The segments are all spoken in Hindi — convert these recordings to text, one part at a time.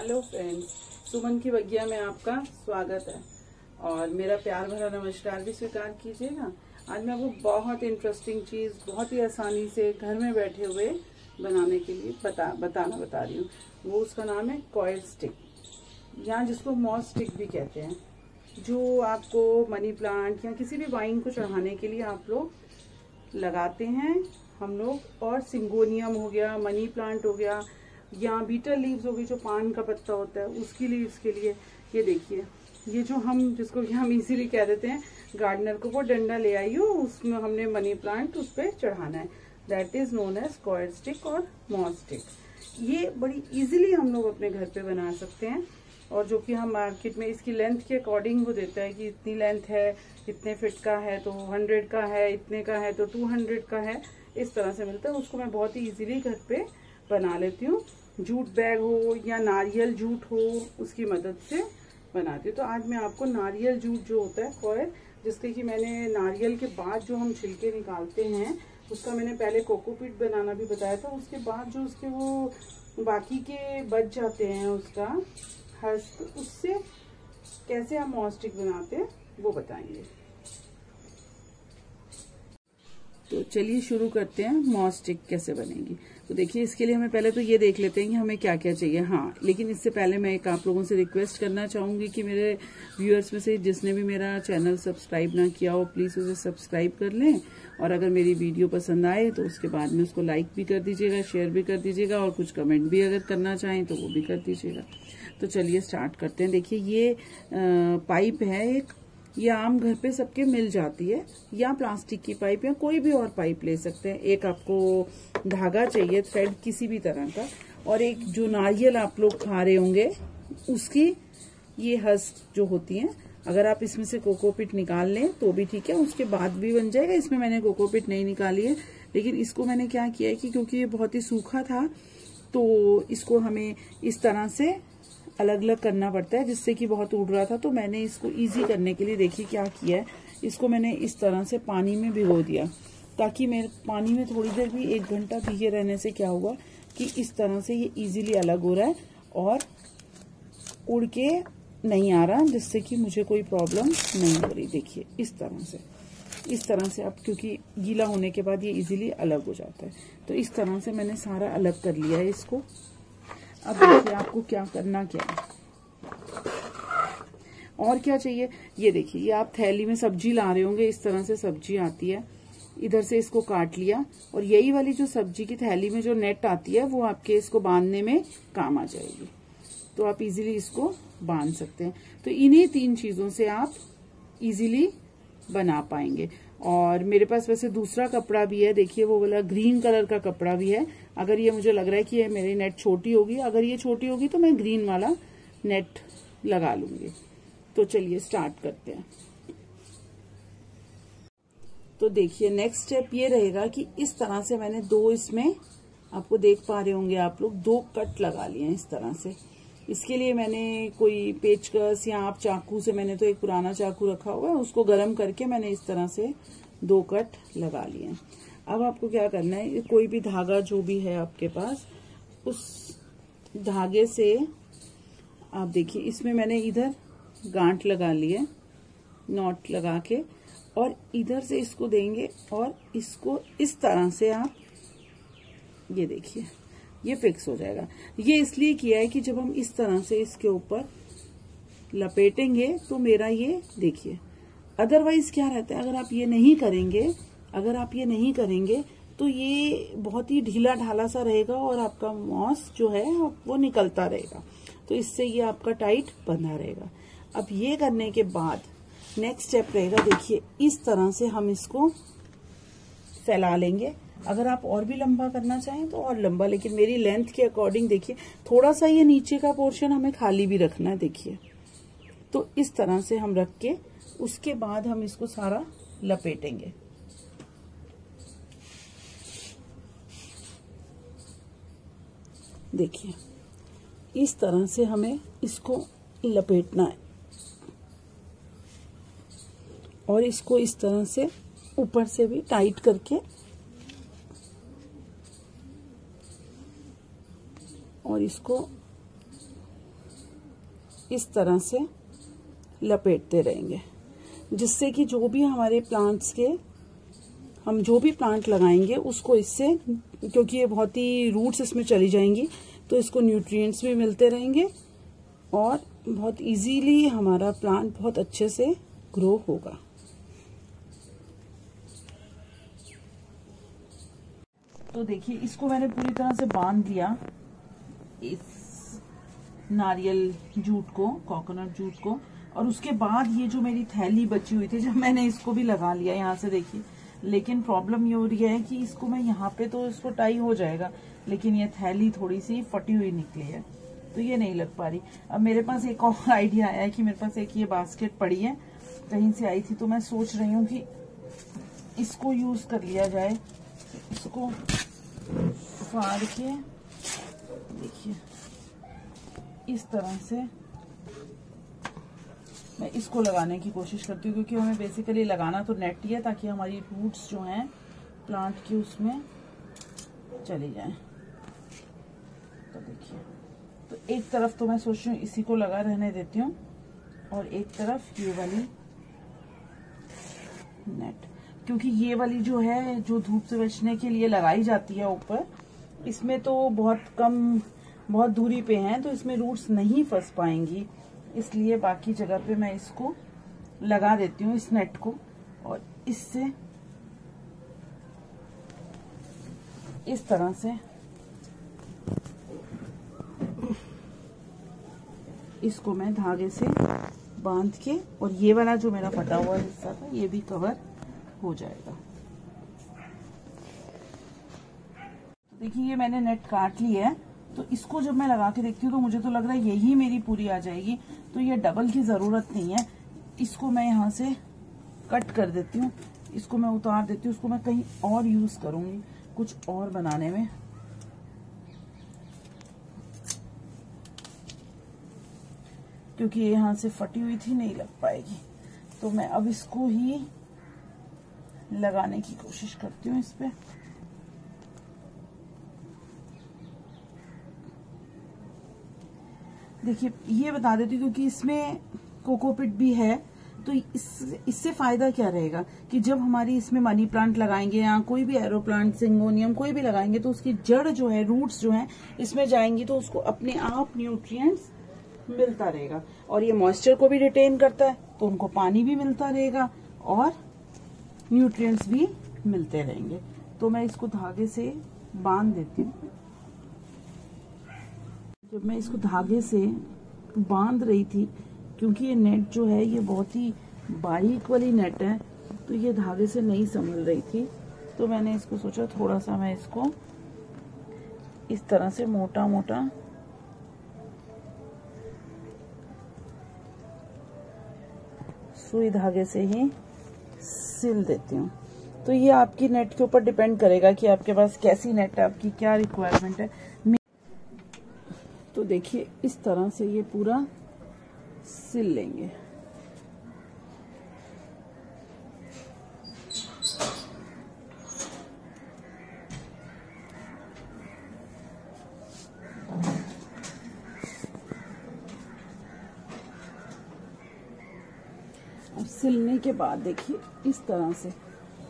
हेलो फ्रेंड्स सुमन की बगिया में आपका स्वागत है। और मेरा प्यार भरा नमस्कार भी स्वीकार कीजिएगा। आज मैं आपको बहुत इंटरेस्टिंग चीज़ बहुत ही आसानी से घर में बैठे हुए बनाने के लिए बता, बताना बता रही हूँ। वो उसका नाम है कॉयल स्टिक या जिसको मॉस स्टिक भी कहते हैं। जो आपको मनी प्लांट या किसी भी वाइन को चढ़ाने के लिए आप लोग लगाते हैं। हम लोग और सिंगोनियम हो गया मनी प्लांट हो गया या बीटर लीव्स हो गई, जो पान का पत्ता होता है, उसकी लीव्स के लिए ये देखिए। ये जो हम, जिसको कि हम इजीली कह देते हैं गार्डनर को, वो डंडा ले आई हो, उसमें हमने मनी प्लांट उस पर चढ़ाना है। That is known as coir stick और मॉस स्टिक ये बड़ी इजीली हम लोग अपने घर पे बना सकते हैं, और जो कि हम मार्केट में इसकी लेंथ के अकॉर्डिंग वो देता है कि इतनी लेंथ है, इतने फिट का है तो हंड्रेड का है, इतने का है तो टू हंड्रेड का है, इस तरह से मिलता है। उसको मैं बहुत ही इजीली घर पे बना लेती हूँ। जूट बैग हो या नारियल जूट हो, उसकी मदद से बनाती हूँ। तो आज मैं आपको नारियल जूट जो होता है कॉयर जिसके कि मैंने नारियल के बाद जो हम छिलके निकालते हैं, उसका मैंने पहले कोकोपीट बनाना भी बताया था। उसके बाद जो उसके वो बाकी के बच जाते हैं उसका हस्त, उससे कैसे हम मॉस्टिक बनाते हैं, वो बताएँगे। तो चलिए शुरू करते हैं, मॉस्टिक कैसे बनेगी। तो देखिए, इसके लिए हमें पहले तो ये देख लेते हैं कि हमें क्या क्या चाहिए। हाँ लेकिन इससे पहले मैं एक आप लोगों से रिक्वेस्ट करना चाहूँगी कि मेरे व्यूअर्स में से जिसने भी मेरा चैनल सब्सक्राइब ना किया हो प्लीज़ उसे सब्सक्राइब कर लें। और अगर मेरी वीडियो पसंद आए तो उसके बाद में उसको लाइक भी कर दीजिएगा शेयर भी कर दीजिएगा और कुछ कमेंट भी अगर करना चाहें तो वो भी कर दीजिएगा। तो चलिए स्टार्ट करते हैं। देखिए, ये पाइप है एक ये आम घर पे सबके मिल जाती है, या प्लास्टिक की पाइप, या कोई भी और पाइप ले सकते हैं। एक आपको धागा चाहिए थ्रेड किसी भी तरह का, और एक जो नारियल आप लोग खा रहे होंगे, उसकी ये हस जो होती है, अगर आप इसमें से कोकोपिट निकाल लें तो भी ठीक है, उसके बाद भी बन जाएगा। इसमें मैंने कोकोपिट नहीं निकाली है, लेकिन इसको मैंने क्या किया है कि क्योंकि ये बहुत ही सूखा था तो इसको हमें इस तरह से अलग अलग करना पड़ता है, जिससे कि बहुत उड़ रहा था तो मैंने इसको इजी करने के लिए देखिए क्या किया है। इसको मैंने इस तरह से पानी में भिगो दिया, ताकि मेरे पानी में थोड़ी देर भी एक घंटा भीगे रहने से क्या हुआ कि इस तरह से ये इजीली अलग हो रहा है और उड़ के नहीं आ रहा, जिससे कि मुझे कोई प्रॉब्लम नहीं हो रही। देखिए, इस तरह से, इस तरह से अब क्योंकि गीला होने के बाद ये इजीली अलग हो जाता है। तो इस तरह से मैंने सारा अलग कर लिया है इसको। अब देखिए आपको क्या करना क्या है। और क्या चाहिए? ये देखिए, ये आप थैली में सब्ज़ी ला रहे होंगे, इस तरह से सब्ज़ी आती है। इधर से इसको काट लिया, और यही वाली जो सब्ज़ी की थैली में जो नेट आती है, वो आपके इसको बांधने में काम आ जाएगी। तो आप इजीली इसको बाँध सकते हैं। तो इन्हीं तीन चीज़ों से आप इजीली बना पाएँगे। और मेरे पास वैसे दूसरा कपड़ा भी है, देखिए वो वाला ग्रीन कलर का कपड़ा भी है। अगर ये मुझे लग रहा है कि ये मेरी नेट छोटी होगी, अगर ये छोटी होगी तो मैं ग्रीन वाला नेट लगा लूँगी। तो चलिए स्टार्ट करते हैं। तो देखिए नेक्स्ट स्टेप ये रहेगा कि इस तरह से मैंने दो इसमें, आपको देख पा रहे होंगे आप लोग, दो कट लगा लिए इस तरह से। इसके लिए मैंने कोई पेचकस या आप चाकू से मैंने तो एक पुराना चाकू रखा हुआ है, उसको गर्म करके मैंने इस तरह से दो कट लगा लिए अब आपको क्या करना है कोई भी धागा जो भी है आपके पास, उस धागे से आप देखिए, इसमें मैंने इधर गांठ लगा लिए नॉट लगा के, और इधर से इसको देंगे, और इसको इस तरह से आप, ये देखिए। ये फिक्स हो जाएगा। ये इसलिए किया है कि जब हम इस तरह से इसके ऊपर लपेटेंगे तो मेरा ये देखिए अदरवाइज़ क्या रहता है? अगर आप ये नहीं करेंगे, अगर आप ये नहीं करेंगे तो ये बहुत ही ढीला ढाला सा रहेगा और आपका मॉस जो है, वो निकलता रहेगा। तो इससे ये आपका टाइट बंधा रहेगा। अब ये करने के बाद नेक्स्ट स्टेप रहेगा, देखिए, इस तरह से हम इसको फैला लेंगे। अगर आप और भी लंबा करना चाहें तो और लंबा, लेकिन मेरी लेंथ के अकॉर्डिंग देखिए, थोड़ा सा ये नीचे का पोर्शन हमें खाली भी रखना है, देखिए। तो इस तरह से हम रख के, उसके बाद हम इसको सारा लपेटेंगे। देखिए, इस तरह से हमें इसको लपेटना है। और इसको इस तरह से ऊपर से भी टाइट करके और इसको इस तरह से लपेटते रहेंगे, जिससे कि जो भी हमारे प्लांट्स के, हम जो भी प्लांट लगाएँगे, उसको इससे, क्योंकि ये बहुत ही रूट्स इसमें चली जाएँगी तो इसको न्यूट्रिएंट्स भी मिलते रहेंगे और बहुत इजीली हमारा प्लांट बहुत अच्छे से ग्रो होगा। तो देखिए, इसको मैंने पूरी तरह से बाँध दिया। इस नारियल जूट को कोकोनट जूट को। और उसके बाद ये जो मेरी थैली बची हुई थी, जब मैंने इसको भी लगा लिया, यहाँ से देखिए। लेकिन प्रॉब्लम ये हो रही है कि इसको मैं यहाँ पे तो इसको टाई हो जाएगा, लेकिन ये थैली थोड़ी सी फटी हुई निकली है तो ये नहीं लग पा रही। अब मेरे पास एक और आइडिया आया है कि मेरे पास एक ये बास्केट पड़ी है, कहीं से आई थी तो मैं सोच रही हूँ कि इसको यूज़ कर लिया जाए, इसको फाड़ के इस तरह से मैं इसको लगाने की कोशिश करती हूँ, क्योंकि हमें बेसिकली लगाना तो नेट ही है, ताकि हमारी रूट्स जो हैं प्लांट की उसमें चली जाएँ। तो देखिए तो एक तरफ़ तो मैं सोच रही हूँ इसी को लगा रहने देती हूँ, और एक तरफ़ ये वाली नेट क्योंकि ये वाली जो है, जो धूप से बचने के लिए लगाई जाती है ऊपर, इसमें तो बहुत कम बहुत दूरी पे हैं तो इसमें रूट्स नहीं फंस पाएँगी। इसलिए बाकी जगह पे मैं इसको लगा देती हूँ, इस नेट को, और इससे इस तरह से इसको मैं धागे से बाँध के, और ये वाला जो मेरा फटा हुआ हिस्सा था, ये भी कवर हो जाएगा। देखिए, ये मैंने नेट काट लिया है। तो इसको जब मैं लगा के देखती हूँ तो मुझे तो लग रहा है यही मेरी पूरी आ जाएगी। तो ये डबल की ज़रूरत नहीं है। इसको मैं यहाँ से कट कर देती हूँ। इसको मैं उतार देती हूँ। उसको मैं कहीं और यूज़ करूँगी, कुछ और बनाने में। क्योंकि ये यहाँ से फटी हुई थी, नहीं लग पाएगी। तो मैं अब इसको ही लगाने की कोशिश करती हूँ इस पे। देखिए, ये बता देती हूँ क्योंकि इसमें कोकोपिट भी है तो इस, इससे फ़ायदा क्या रहेगा कि जब हमारी इसमें मनी प्लांट लगाएँगे या कोई भी एरो प्लांट, सिंगोनियम कोई भी लगाएँगे तो उसकी जड़ जो है, रूट्स जो है, इसमें जाएँगी तो उसको अपने आप न्यूट्रिएंट्स मिलता रहेगा। और ये मॉइस्चर को भी रिटेन करता है तो उनको पानी भी मिलता रहेगा और न्यूट्रिएंट्स भी मिलते रहेंगे। तो मैं इसको धागे से बाँध देती हूँ। जब मैं इसको धागे से बाँध रही थी, क्योंकि ये नेट जो है, ये बहुत ही बारीक वाली नेट है तो ये धागे से नहीं संभल रही थी। तो मैंने इसको सोचा थोड़ा सा मैं इसको इस तरह से मोटा मोटा सुई धागे से ही सिल देती हूँ। तो ये आपकी नेट के ऊपर डिपेंड करेगा कि आपके पास कैसी नेट है, आपकी क्या रिक्वायरमेंट है। तो देखिए, इस तरह से ये पूरा सिल लेंगे। अब सिलने के बाद देखिए, इस तरह से।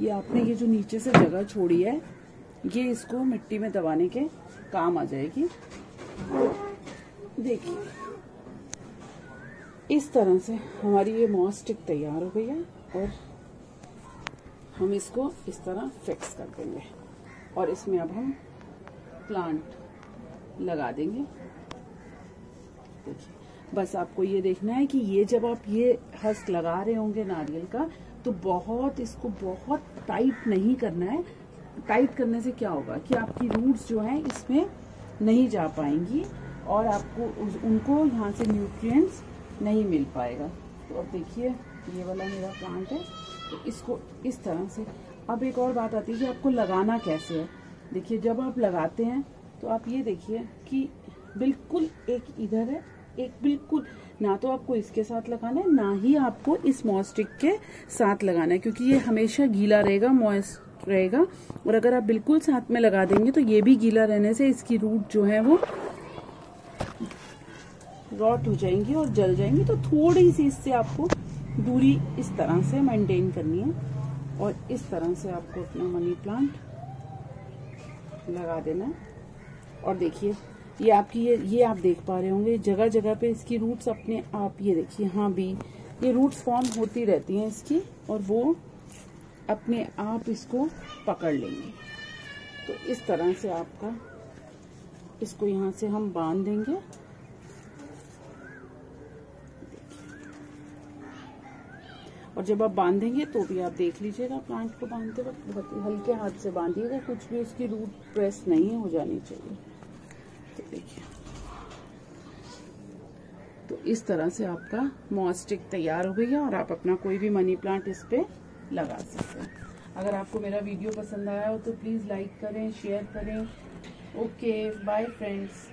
ये आपने ये जो नीचे से जगह छोड़ी है, ये इसको मिट्टी में दबाने के काम आ जाएगी। देखिए, इस तरह से हमारी ये मॉस्टिक तैयार हो गई है और हम इसको इस तरह फिक्स कर देंगे। और इसमें अब हम प्लांट लगा देंगे। देखिए, बस आपको ये देखना है कि ये जब आप ये हस्क लगा रहे होंगे नारियल का तो बहुत इसको बहुत टाइट नहीं करना है। टाइट करने से क्या होगा कि आपकी रूट्स जो हैं, इसमें नहीं जा पाएँगी। और आपको उस, उनको यहाँ से न्यूट्रिएंट्स नहीं मिल पाएगा। तो अब देखिए ये वाला मेरा प्लांट है। तो इसको इस तरह से। अब एक और बात आती है कि आपको लगाना कैसे है? देखिए जब आप लगाते हैं तो आप ये देखिए कि बिल्कुल एक इधर है एक बिल्कुल। ना तो आपको इसके साथ लगाना है ना ही आपको इस मॉस्टिक के साथ लगाना है क्योंकि ये हमेशा गीला रहेगा मॉइस्ट रहेगा। और अगर आप बिल्कुल साथ में लगा देंगे तो ये भी गीला रहने से इसकी रूट जो है वो रॉट हो जाएँगी और जल जाएँगी तो थोड़ी सी इससे आपको दूरी इस तरह से मेंटेन करनी है और इस तरह से आपको अपना मनी प्लांट लगा देना है। और देखिए, ये आपकी, ये ये आप देख पा रहे होंगे जगह जगह पे इसकी रूट्स अपने आप, ये देखिए हाँ भी, ये रूट्स फॉर्म होती रहती हैं इसकी और वो अपने आप इसको पकड़ लेंगे। तो इस तरह से आपका, इसको यहाँ से हम बाँध देंगे। और जब आप बांधेंगे तो भी आप देख लीजिएगा प्लांट को बांधते वक्त। बहुत ही हल्के हाथ से बांधिएगा, कुछ भी उसकी रूट प्रेस नहीं हो जानी चाहिए। तो देखिए। तो इस तरह से आपका मॉस्टिक तैयार हो है और आप अपना कोई भी मनी प्लांट इस पे लगा सकते हैं। अगर आपको मेरा वीडियो पसंद आया हो तो प्लीज़ लाइक करें शेयर करें। Okay bye friends